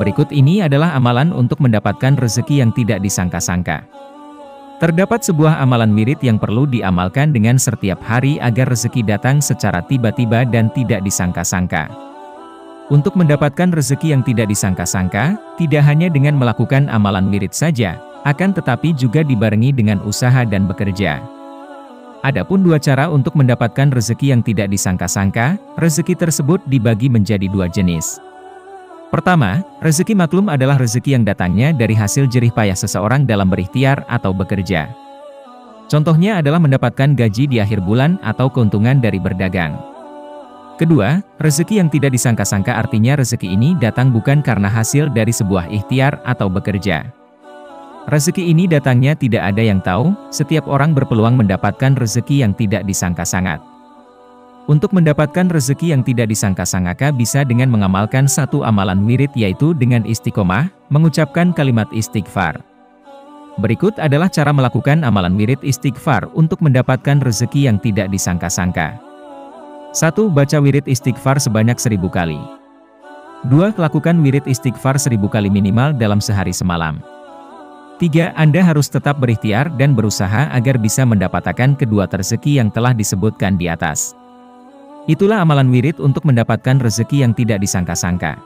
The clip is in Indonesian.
Berikut ini adalah amalan untuk mendapatkan rezeki yang tidak disangka-sangka. Terdapat sebuah amalan wirid yang perlu diamalkan dengan setiap hari agar rezeki datang secara tiba-tiba dan tidak disangka-sangka. Untuk mendapatkan rezeki yang tidak disangka-sangka, tidak hanya dengan melakukan amalan wirid saja, akan tetapi juga dibarengi dengan usaha dan bekerja. Adapun dua cara untuk mendapatkan rezeki yang tidak disangka-sangka, rezeki tersebut dibagi menjadi dua jenis. Pertama, rezeki maklum adalah rezeki yang datangnya dari hasil jerih payah seseorang dalam berikhtiar atau bekerja. Contohnya adalah mendapatkan gaji di akhir bulan atau keuntungan dari berdagang. Kedua, rezeki yang tidak disangka-sangka artinya rezeki ini datang bukan karena hasil dari sebuah ikhtiar atau bekerja. Rezeki ini datangnya tidak ada yang tahu, setiap orang berpeluang mendapatkan rezeki yang tidak disangka-sangka. Untuk mendapatkan rezeki yang tidak disangka-sangka bisa dengan mengamalkan satu amalan wirid yaitu dengan istiqomah, mengucapkan kalimat istighfar. Berikut adalah cara melakukan amalan wirid istighfar untuk mendapatkan rezeki yang tidak disangka-sangka. 1. Baca wirid istighfar sebanyak seribu kali. 2. Lakukan wirid istighfar seribu kali minimal dalam sehari semalam. 3. Anda harus tetap berikhtiar dan berusaha agar bisa mendapatkan kedua rezeki yang telah disebutkan di atas. Itulah amalan wirid untuk mendapatkan rezeki yang tidak disangka-sangka.